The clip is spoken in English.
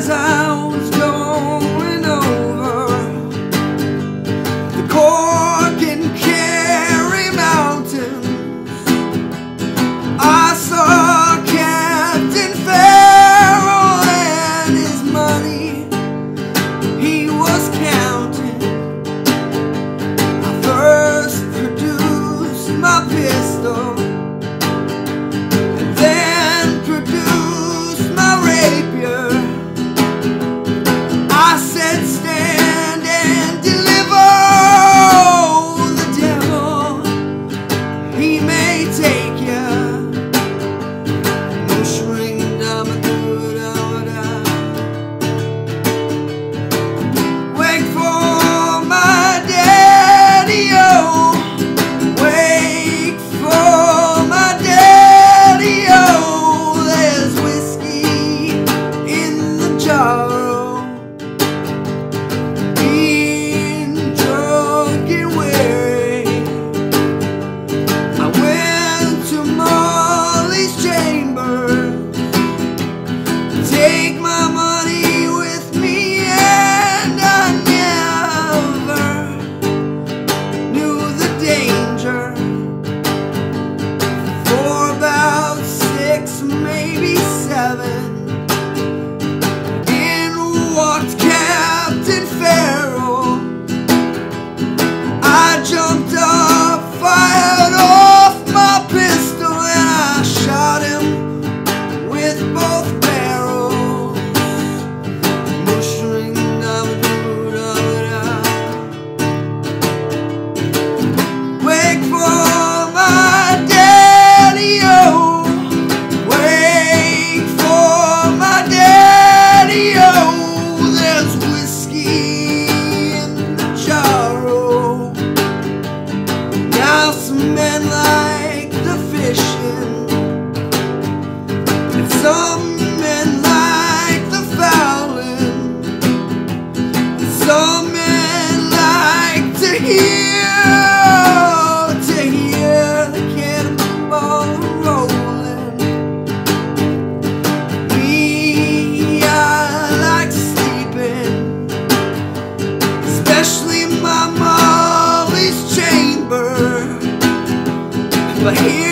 as I Some men like the. Some men like to hear, to hear the cannonball rolling. Me, I like sleeping, especially my Molly's chamber. But here.